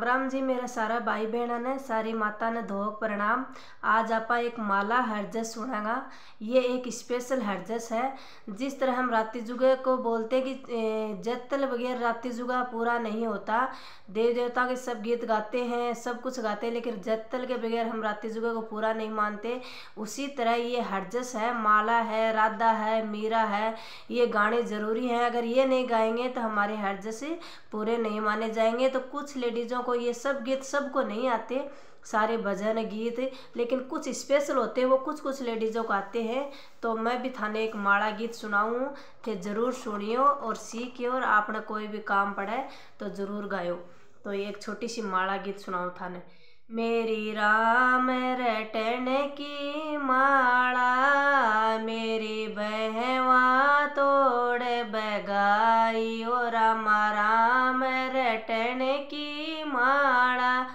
राम जी, मेरा सारा भाई बहना ने, सारी माता ने धोक प्रणाम। आज आप एक माला हरजस सुनागा। ये एक स्पेशल हरजस है। जिस तरह हम राति जुगे को बोलते हैं कि जत्तल बगैर राति जुगा पूरा नहीं होता। देव देवता के सब गीत गाते हैं, सब कुछ गाते हैं, लेकिन जत्तल के बगैर हम राति जुगे को पूरा नहीं मानते, उसी तरह ये हरजस है। माला है, राधा है, मीरा है, ये गाने ज़रूरी हैं। अगर ये नहीं गाएँगे तो हमारे हरजस पूरे नहीं माने जाएँगे। तो कुछ लेडीज़ों को को, ये सब गीत सबको नहीं आते, सारे भजन गीत, लेकिन कुछ स्पेशल होते हैं, वो कुछ कुछ लेडीज़ों को आते हैं तो मैं भी थाने एक माड़ा गीत सुनाऊँ थे ज़रूर सुनियो और सीखियो और आपने कोई भी काम पड़े तो ज़रूर गायो। तो एक छोटी सी माड़ा गीत सुनाऊँ थाने। मेरी राम रटन की माड़ा की माड़ा,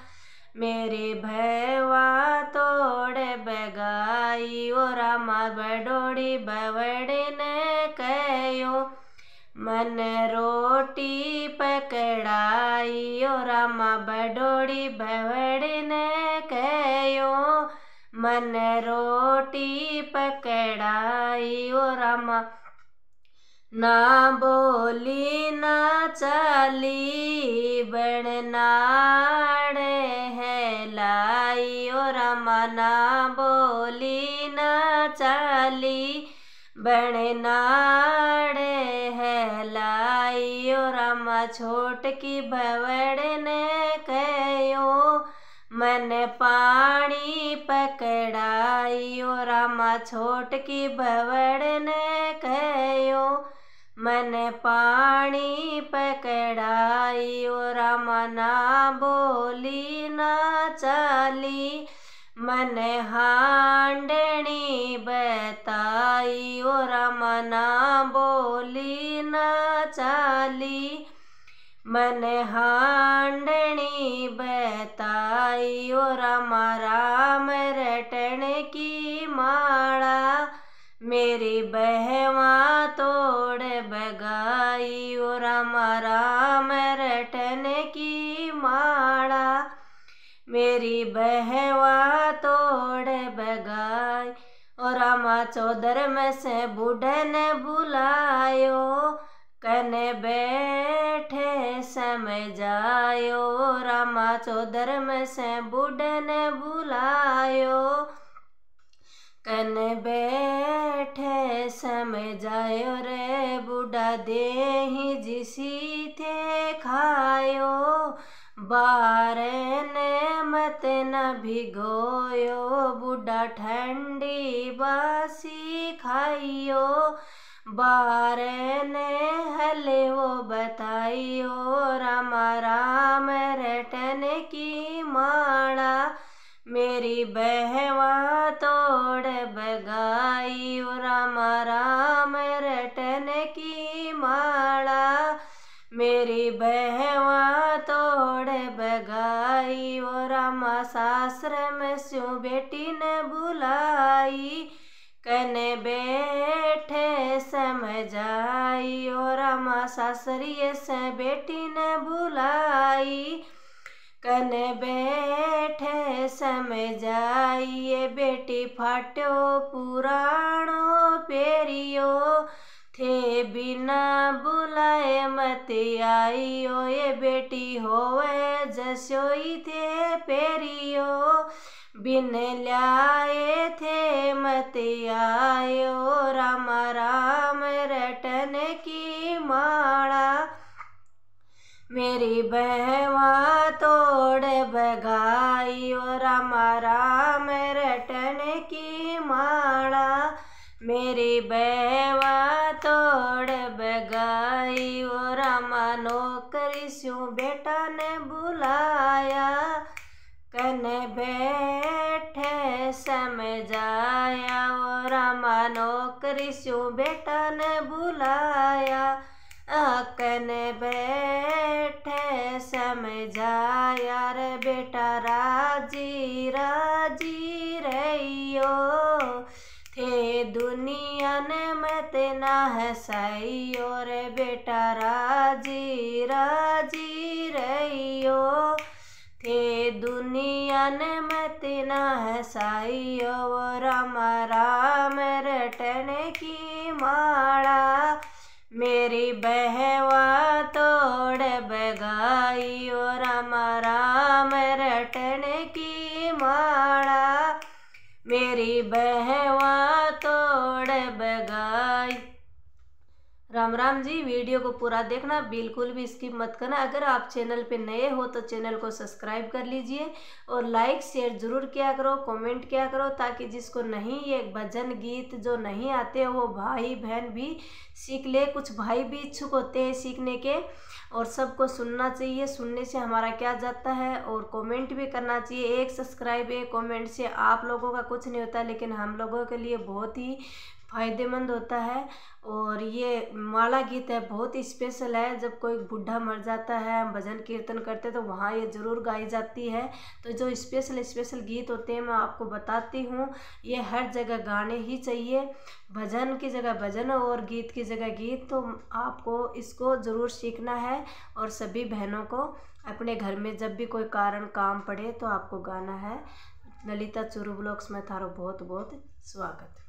मेरे भैवा तोड़ बगाई, ओ रामा बडोड़ी बवड़न कयो। मन रोटी पकड़ाई, ओ रामा बडोड़ी बवड़न कयो। मन रोटी पकड़ाई, ओ रामा ना बोली, ना चली बननाड़ है लाई। और मना बोली, ना चली बननाड़ है लाई। और छोट की भवड़ ने कहो मन पानी पकड़ाई। और छोट की भवड़ ने कहो मन पानी पकड़ाई और मना बोली, ना चाली। मन हांडनी बताई और मना बोली, ना चाली। मन हांडनी बताई और राम रटन की माड़ा मेरी बहवा तोड़ बगाई और रामा चौधर में से बूढ़न बुलायो कन बैठे समय जायो। रामा चौधर में से बूढ़न बुलायो कन बैठे समय जायो रे, बूढ़ा दे जिसी थे खायो। बार ने मत न भिगोयो। बूढ़ा ठंडी बासी खाइयो बारे ने हले वो बताइयो, रामा राम रटन की माड़ा मेरी बहवा तोड़ बगाई राम राम सासर में बेटी ने बुलाई। कन बैठे समझाई और रामा सासरिए से बेटी ने बुलाई। कन बैठे समय जाइए बेटी फाटो पुराणो पेरियो। थे बिना बुलाए मत आइयो, ये बेटी होवे जसोई थे पेरियो। बिन ल्याए थे मत आयो राम राम रटन की माड़ा मेरी बहवा तोड़ बगाई और राम राम रटन की माड़ा मेरी बहवा तोड़ बगाई, और राम नौकरी स्यों बेटा ने बुलाया। कन बैठे समझाया और रामा नौकरी स्यों बेटा ने बुलाया। अकन बैठे समझाया रे बेटा राज़ी ना हसाइयो रे बेटा राज़ी राज़ी रहियो। ये दुनिया ने मैं तेना है साई ओ राम राम रटने की माड़ा। मेरी बहवा तोड़ बगाई ओ राम राम रटने की माड़ा। मेरी बहवा तोड़ बगाई राम राम जी, वीडियो को पूरा देखना, बिल्कुल भी स्किप मत करना। अगर आप चैनल पे नए हो तो चैनल को सब्सक्राइब कर लीजिए और लाइक शेयर ज़रूर किया करो कमेंट किया करो, ताकि जिसको नहीं ये भजन गीत जो नहीं आते वो भाई बहन भी सीख ले, कुछ भाई भी इच्छुक होते हैं सीखने के। और सबको सुनना चाहिए, सुनने से हमारा क्या जाता है? और कमेंट भी करना चाहिए। एक सब्सक्राइब एक कमेंट से आप लोगों का कुछ नहीं होता, लेकिन हम लोगों के लिए बहुत ही फ़ायदेमंद होता है और ये माला गीत है, बहुत ही स्पेशल है। जब कोई बूढ़ा मर जाता है, हम भजन कीर्तन करते तो वहाँ ये ज़रूर गाई जाती है। तो जो स्पेशल स्पेशल गीत होते हैं, मैं आपको बताती हूँ। ये हर जगह गाने ही चाहिए। भजन की जगह भजन और गीत की जगह गीत। तो आपको इसको ज़रूर सीखना है और सभी बहनों को अपने घर में जब भी कोई कारण काम पड़े तो आपको गाना है। ललिता चुरू ब्लॉक्स में थारो बहुत बहुत स्वागत।